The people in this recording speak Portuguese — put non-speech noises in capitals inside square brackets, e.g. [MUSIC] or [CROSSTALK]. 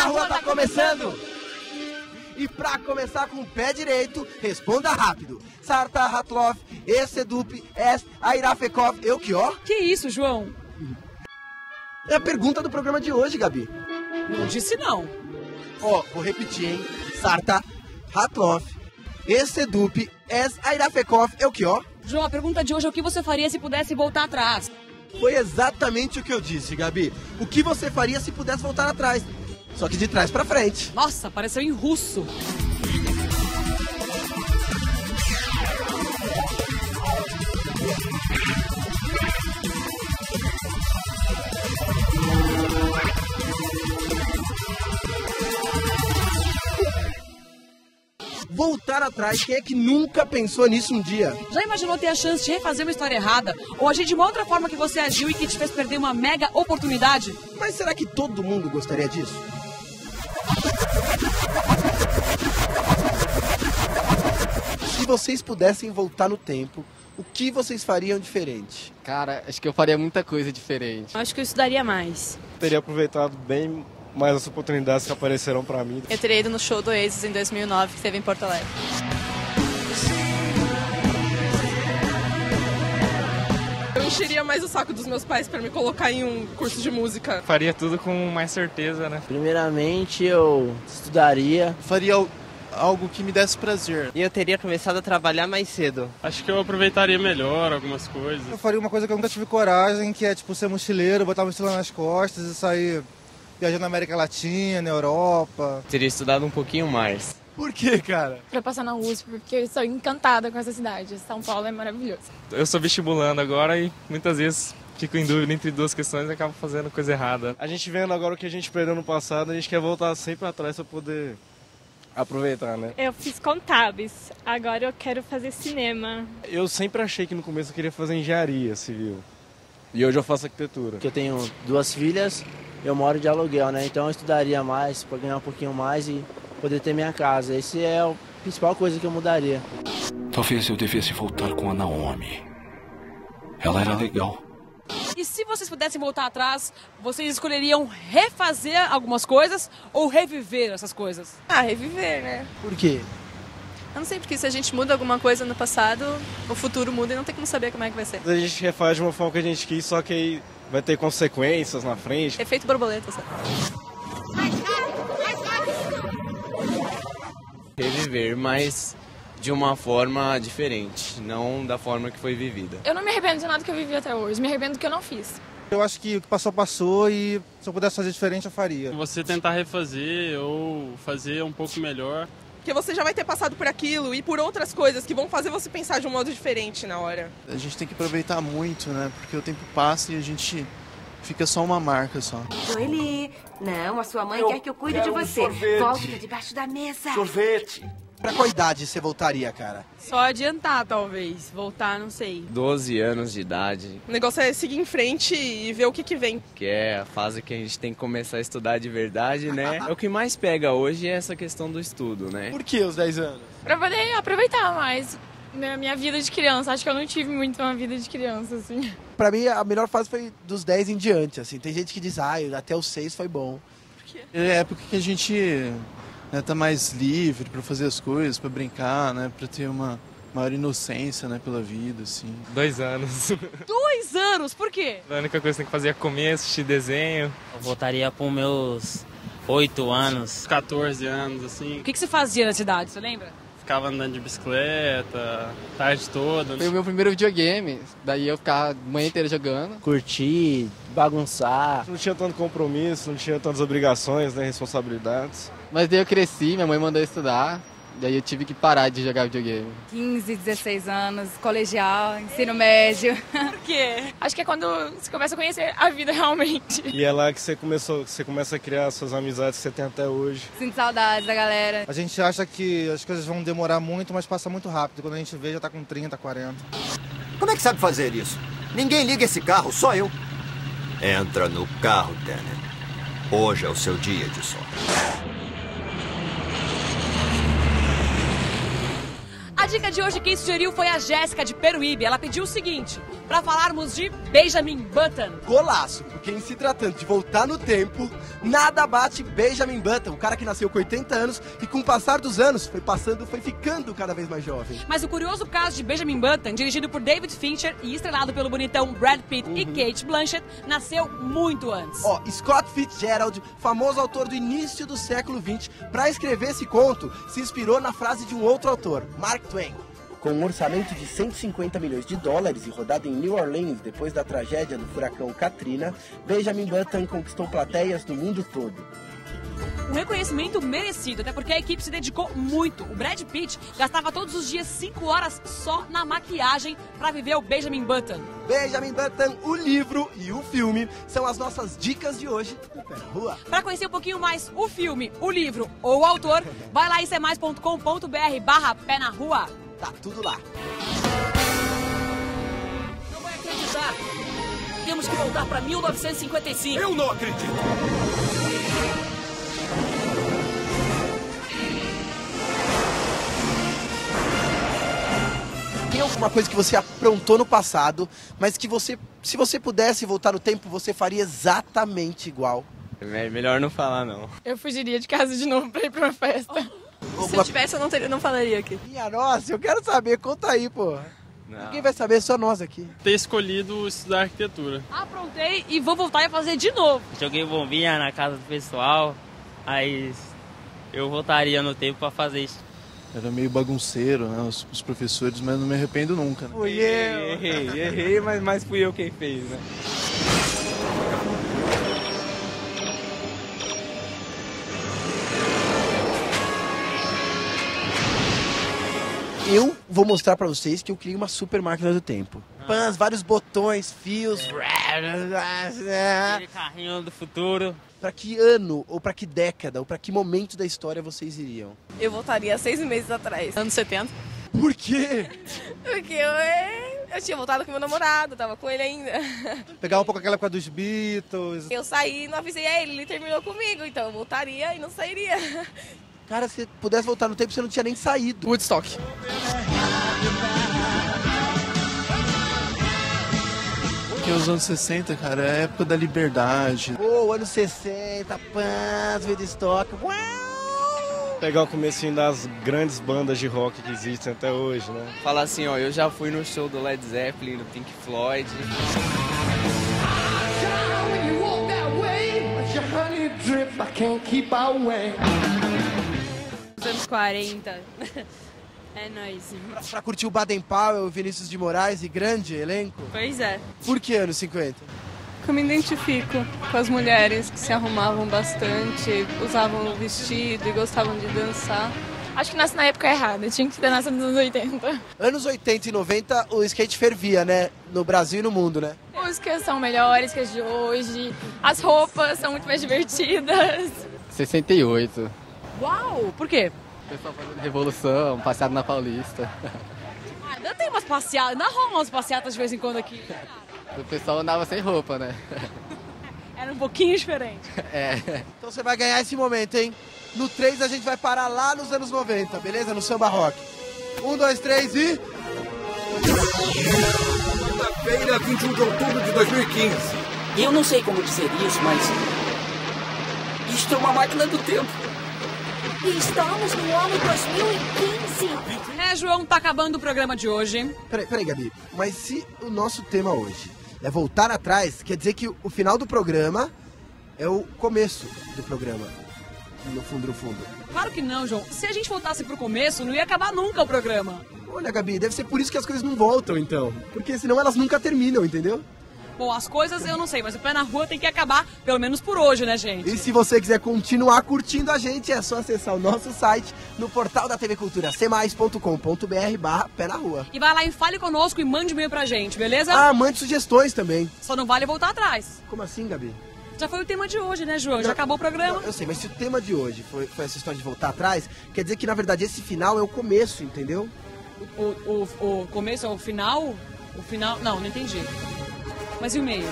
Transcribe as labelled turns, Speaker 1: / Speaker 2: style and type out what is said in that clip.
Speaker 1: na Rua tá começando! E pra começar com o pé direito, responda rápido. Sarta Hatlov, Esedup, Es, Airafekov, eu que ó?
Speaker 2: Que isso, João?
Speaker 1: É a pergunta do programa de hoje, Gabi.
Speaker 2: Não disse não.
Speaker 1: Ó, vou repetir, hein? Sarta Hatlov, Esedup, Es, Airafekov, eu que ó?
Speaker 2: João, a pergunta de hoje é o que você faria se pudesse voltar atrás?
Speaker 1: Foi exatamente o que eu disse, Gabi. O que você faria se pudesse voltar atrás? Só que de trás pra frente.
Speaker 2: Nossa, pareceu em russo.
Speaker 1: Voltar atrás, quem é que nunca pensou nisso um dia?
Speaker 2: Já imaginou ter a chance de refazer uma história errada? Ou agir de uma outra forma que você agiu e que te fez perder uma mega oportunidade?
Speaker 1: Mas será que todo mundo gostaria disso? Vocês pudessem voltar no tempo, o que vocês fariam diferente?
Speaker 3: Cara, acho que eu faria muita coisa diferente.
Speaker 4: Acho que eu estudaria mais.
Speaker 5: Teria aproveitado bem mais as oportunidades que apareceram para mim.
Speaker 4: Eu teria ido no show do Oasis em 2009, que teve em Porto Alegre.
Speaker 6: Eu encheria mais o saco dos meus pais para me colocar em um curso de música.
Speaker 7: Faria tudo com mais certeza, né?
Speaker 8: Primeiramente, eu estudaria.
Speaker 9: Faria algo que me desse prazer.
Speaker 10: E eu teria começado a trabalhar mais cedo.
Speaker 7: Acho que eu aproveitaria melhor algumas coisas.
Speaker 11: Eu faria uma coisa que eu nunca tive coragem, que é tipo ser mochileiro, botar a mochila nas costas e sair viajando na América Latina, na Europa.
Speaker 10: Teria estudado um pouquinho mais.
Speaker 1: Por que, cara?
Speaker 12: Pra passar na USP, porque eu sou encantada com essa cidade. São Paulo é maravilhoso.
Speaker 7: Eu sou vestibulando agora e muitas vezes fico em dúvida entre duas questões e acabo fazendo coisa errada.
Speaker 5: A gente vendo agora o que a gente perdeu no passado, a gente quer voltar sempre atrás para poder aproveitar, né?
Speaker 13: Eu fiz contábeis, agora eu quero fazer cinema.
Speaker 5: Eu sempre achei que no começo eu queria fazer engenharia civil. E hoje eu faço arquitetura.
Speaker 8: Eu tenho duas filhas, eu moro de aluguel, né? Então eu estudaria mais para ganhar um pouquinho mais e poder ter minha casa. Esse é a principal coisa que eu mudaria.
Speaker 14: Talvez eu devesse voltar com a Naomi. Ela era legal.
Speaker 2: Se vocês pudessem voltar atrás, vocês escolheriam refazer algumas coisas ou reviver essas coisas?
Speaker 4: Ah, reviver, né?
Speaker 1: Por quê?
Speaker 4: Eu não sei, porque se a gente muda alguma coisa no passado, o futuro muda e não tem como saber como é que vai ser.
Speaker 5: A gente refaz de uma forma que a gente quis, só que aí vai ter consequências na frente.
Speaker 4: Efeito borboleta, sabe?
Speaker 10: Reviver, mas de uma forma diferente, não da forma que foi vivida.
Speaker 12: Eu não me arrependo de nada que eu vivi até hoje, me arrependo do que eu não fiz.
Speaker 11: Eu acho que o que passou, passou e se eu pudesse fazer diferente, eu faria.
Speaker 7: Você tentar refazer ou fazer um pouco melhor.
Speaker 6: Porque você já vai ter passado por aquilo e por outras coisas que vão fazer você pensar de um modo diferente na hora.
Speaker 9: A gente tem que aproveitar muito, né? Porque o tempo passa e a gente fica só uma marca só.
Speaker 15: Joeli, não, a sua mãe eu quer que eu cuide de você. Um Volte debaixo da mesa.
Speaker 1: Sorvete. Pra qual idade você voltaria, cara?
Speaker 4: Só adiantar, talvez. Voltar, não sei.
Speaker 10: 12 anos de idade.
Speaker 6: O negócio é seguir em frente e ver o que que vem.
Speaker 10: Que é a fase que a gente tem que começar a estudar de verdade, né? [LAUGHS] é o que mais pega hoje é essa questão do estudo, né?
Speaker 9: Por que os 10 anos?
Speaker 12: Pra poder aproveitar mais minha, minha vida de criança. Acho que eu não tive muito uma vida de criança, assim.
Speaker 1: Pra mim, a melhor fase foi dos 10 em diante, assim. Tem gente que diz, ah, até os 6 foi bom.
Speaker 9: Por quê? É a época que a gente né, tá mais livre para fazer as coisas, para brincar, né, para ter uma maior inocência, né, pela vida, assim.
Speaker 7: Dois anos. [LAUGHS]
Speaker 2: Dois anos? Por quê?
Speaker 7: A única coisa que tem que fazer é comer, assistir desenho.
Speaker 10: Eu voltaria com meus oito anos.
Speaker 7: 14 anos, assim.
Speaker 2: O que, que você fazia na cidade, você lembra?
Speaker 7: Ficava andando de bicicleta, tarde toda.
Speaker 3: Foi o meu primeiro videogame, daí eu ficava a manhã inteira jogando.
Speaker 8: Curtir, bagunçar.
Speaker 5: Não tinha tanto compromisso, não tinha tantas obrigações, né, responsabilidades.
Speaker 3: Mas daí eu cresci, minha mãe mandou estudar, daí eu tive que parar de jogar videogame.
Speaker 12: 15, 16 anos, colegial, ensino médio.
Speaker 2: Por quê?
Speaker 12: Acho que é quando você começa a conhecer a vida realmente.
Speaker 5: E é lá que você, começou, você começa a criar suas amizades que você tem até hoje.
Speaker 12: Sinto saudades da galera.
Speaker 11: A gente acha que as coisas vão demorar muito, mas passa muito rápido. Quando a gente vê, já tá com 30, 40.
Speaker 16: Como é que sabe fazer isso? Ninguém liga esse carro, só eu. Entra no carro, Tanner. Hoje é o seu dia de sorte.
Speaker 2: Dica de hoje quem sugeriu foi a Jéssica de Peruíbe. Ela pediu o seguinte: para falarmos de Benjamin Button.
Speaker 1: Golaço, porque em se tratando de voltar no tempo, nada bate Benjamin Button, o cara que nasceu com 80 anos e com o passar dos anos foi passando, foi ficando cada vez mais jovem.
Speaker 2: Mas o curioso caso de Benjamin Button, dirigido por David Fincher e estrelado pelo bonitão Brad Pitt e Kate Blanchett, nasceu muito antes.
Speaker 1: Ó, Scott Fitzgerald, famoso autor do início do século XX, para escrever esse conto, se inspirou na frase de um outro autor, Mark Twain. Com um orçamento de 150 milhões de dólares e rodado em New Orleans depois da tragédia do furacão Katrina, Benjamin Button conquistou plateias no mundo todo.
Speaker 2: Um reconhecimento merecido, até porque a equipe se dedicou muito. O Brad Pitt gastava todos os dias 5 horas só na maquiagem para viver o Benjamin Button.
Speaker 1: Benjamin Button, o livro e o filme são as nossas dicas de hoje no Pé na Rua.
Speaker 2: Para conhecer um pouquinho mais o filme, o livro ou o autor, vai lá em semais.com.br barra pé na rua.
Speaker 1: Tá tudo lá.
Speaker 17: Não vai acreditar. Temos que voltar para 1955.
Speaker 14: Eu não acredito.
Speaker 1: Tem alguma coisa que você aprontou no passado, mas que você, se você pudesse voltar no tempo, você faria exatamente igual?
Speaker 10: É melhor não falar, não.
Speaker 12: Eu fugiria de casa de novo pra ir pra uma festa.
Speaker 4: Se eu tivesse, eu não, teria, não falaria aqui.
Speaker 1: Minha nossa, eu quero saber, conta aí, pô. Ninguém vai saber, só nós aqui.
Speaker 7: Ter escolhido estudar arquitetura.
Speaker 2: Aprontei e vou voltar a fazer de novo.
Speaker 18: Joguei bombinha na casa do pessoal, aí eu voltaria no tempo pra fazer isso.
Speaker 9: Era meio bagunceiro, né? Os, os professores, mas não me arrependo nunca. Né?
Speaker 10: Fui eu. Errei, errei, mas, mas fui eu quem fez, né?
Speaker 1: Vou mostrar pra vocês que eu criei uma super máquina do tempo. Pãs, vários botões, fios.
Speaker 18: Aquele carrinho do futuro.
Speaker 1: Pra que ano, ou pra que década, ou pra que momento da história vocês iriam?
Speaker 4: Eu voltaria seis meses atrás. Anos 70.
Speaker 1: Por quê? [LAUGHS]
Speaker 4: Porque eu, é, eu tinha voltado com meu namorado, tava com ele ainda. [LAUGHS]
Speaker 11: Pegar um pouco aquela época dos Beatles.
Speaker 4: Eu saí e não avisei a ele, ele terminou comigo, então eu voltaria e não sairia.
Speaker 1: Cara, se pudesse voltar no tempo, você não tinha nem saído.
Speaker 6: Woodstock.
Speaker 9: Porque os anos 60, cara, é a época da liberdade.
Speaker 1: Pô, anos 60, pãs, Woodstock. Uau!
Speaker 5: Pegar o comecinho das grandes bandas de rock que existem até hoje, né?
Speaker 10: Fala assim, ó, eu já fui no show do Led Zeppelin, do Pink Floyd.
Speaker 19: Os anos 40. [LAUGHS] É nóis.
Speaker 1: Curtir o Baden Powell, o Vinícius de Moraes e grande elenco?
Speaker 19: Pois é.
Speaker 1: Por que anos 50?
Speaker 4: Eu me identifico com as mulheres que se arrumavam bastante, usavam vestido e gostavam de dançar.
Speaker 12: Acho que nasce na época errada, tinha que ter nascido nos anos 80.
Speaker 1: Anos 80 e 90, o skate fervia, né? No Brasil e no mundo, né?
Speaker 12: Músicas são melhores que as de hoje, as roupas são muito mais divertidas.
Speaker 3: 68.
Speaker 2: Uau, por quê?
Speaker 3: O pessoal fazendo revolução, passeado na Paulista.
Speaker 2: Ah, ainda tem umas passeatas, ainda rolam umas passeatas de vez em quando aqui.
Speaker 3: O pessoal andava sem roupa, né?
Speaker 2: Era um pouquinho diferente.
Speaker 3: É.
Speaker 1: Então você vai ganhar esse momento, hein? No 3 a gente vai parar lá nos anos 90, beleza? No samba rock. Um, dois, três e.
Speaker 14: Quarta-feira, 21 de outubro de 2015.
Speaker 17: Eu não sei como dizer isso, mas. Isto é uma máquina do tempo.
Speaker 15: Estamos no ano 2015.
Speaker 2: É, João, tá acabando o programa de hoje.
Speaker 1: Peraí, peraí, Gabi. Mas se o nosso tema hoje é voltar atrás, quer dizer que o final do programa é o começo do programa. No fundo, no fundo.
Speaker 2: Claro que não, João. Se a gente voltasse pro começo, não ia acabar nunca o programa.
Speaker 1: Olha, Gabi, deve ser por isso que as coisas não voltam, então. Porque senão elas nunca terminam, entendeu?
Speaker 2: Bom, as coisas eu não sei, mas o pé na rua tem que acabar, pelo menos por hoje, né, gente?
Speaker 1: E se você quiser continuar curtindo a gente, é só acessar o nosso site no portal da TV Cultura, cmais.com.br barra pé na rua.
Speaker 2: E vai lá e fale conosco e mande e-mail pra gente, beleza?
Speaker 1: Ah, mande sugestões também.
Speaker 2: Só não vale voltar atrás.
Speaker 1: Como assim, Gabi?
Speaker 2: Já foi o tema de hoje, né, João? Já acabou o programa.
Speaker 1: Não, eu sei, mas se o tema de hoje foi, foi essa história de voltar atrás, quer dizer que na verdade esse final é o começo, entendeu?
Speaker 2: O, o, o começo é o final? O final. Não, não entendi. Mas e o meio?